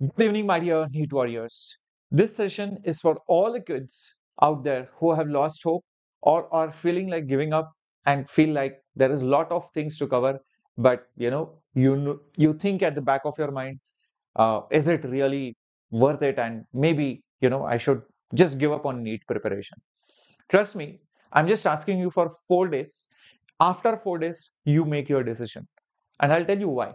Good evening, my dear NEET warriors. This session is for all the kids out there who have lost hope or are feeling like giving up and feel like there is a lot of things to cover, but you know, you you think at the back of your mind, uh, is it really worth it? And maybe you know, I should just give up on NEET preparation. Trust me, I'm just asking you for four days. After four days, you make your decision, and I'll tell you why.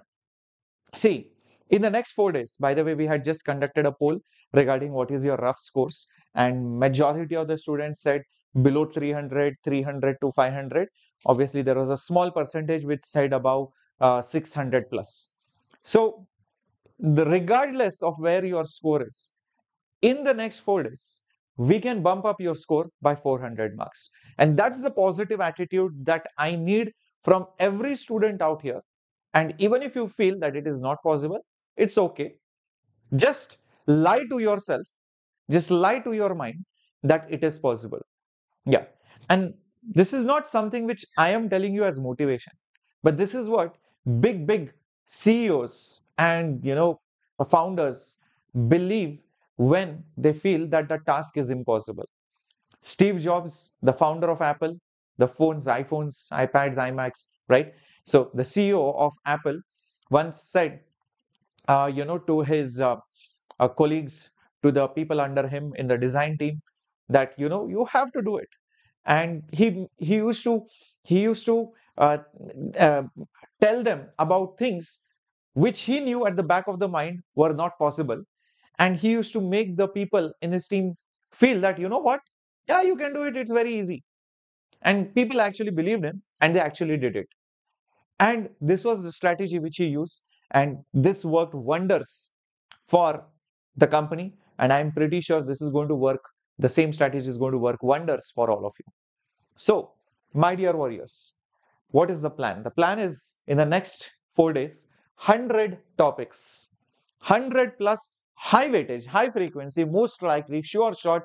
See, in the next four days, by the way, we had just conducted a poll regarding what is your rough scores, and majority of the students said below 300, 300 to 500. Obviously, there was a small percentage which said above uh, 600 plus. So, the, regardless of where your score is, in the next four days, we can bump up your score by 400 marks. And that's the positive attitude that I need from every student out here. And even if you feel that it is not possible, it's okay. Just lie to yourself, just lie to your mind that it is possible. Yeah. And this is not something which I am telling you as motivation, but this is what big, big CEOs and you know founders believe when they feel that the task is impossible. Steve Jobs, the founder of Apple, the phones, iPhones, iPads, iMacs, right? So the CEO of Apple once said, uh, you know, to his uh, uh, colleagues, to the people under him in the design team, that you know you have to do it. And he he used to he used to uh, uh, tell them about things which he knew at the back of the mind were not possible. And he used to make the people in his team feel that you know what? Yeah you can do it. It's very easy. And people actually believed him and they actually did it. And this was the strategy which he used and this worked wonders for the company and i'm pretty sure this is going to work the same strategy is going to work wonders for all of you so my dear warriors what is the plan the plan is in the next 4 days 100 topics 100 plus high weightage, high frequency, most likely, sure shot,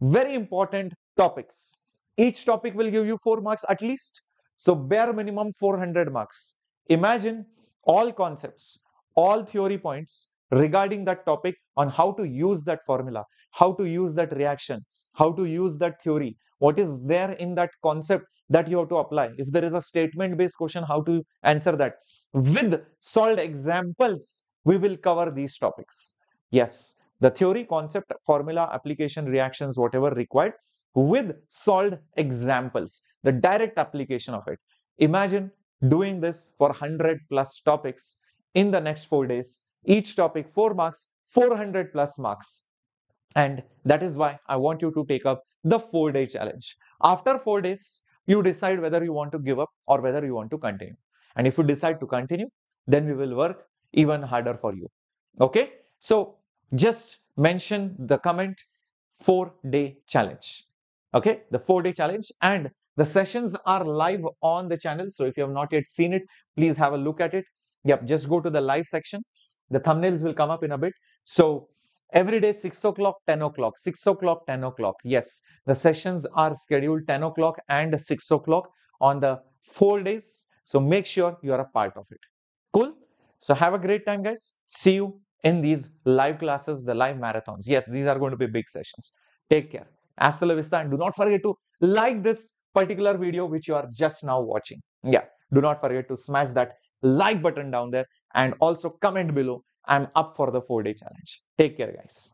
very important topics. Each topic will give you 4 marks at least. So bare minimum 400 marks. Imagine all concepts, all theory points regarding that topic on how to use that formula, how to use that reaction, how to use that theory, what is there in that concept that you have to apply. If there is a statement based question, how to answer that. With solved examples, we will cover these topics. Yes, the theory, concept, formula, application, reactions, whatever required with solved examples, the direct application of it. Imagine doing this for 100 plus topics in the next four days. Each topic 4 marks, 400 plus marks. And that is why I want you to take up the 4 day challenge. After 4 days, you decide whether you want to give up or whether you want to continue. And if you decide to continue, then we will work even harder for you. Okay. So just mention the comment four day challenge. Okay, the four day challenge and the sessions are live on the channel. So if you have not yet seen it, please have a look at it. Yep, just go to the live section. The thumbnails will come up in a bit. So every day 6 o'clock 10 o'clock 6 o'clock 10 o'clock yes the sessions are scheduled 10 o'clock and 6 o'clock on the four days so make sure you are a part of it cool so have a great time guys see you in these live classes, the live marathons. Yes, these are going to be big sessions. Take care. Hasta la vista and do not forget to like this particular video which you are just now watching. Yeah, do not forget to smash that like button down there and also comment below. I'm up for the four day challenge. Take care guys.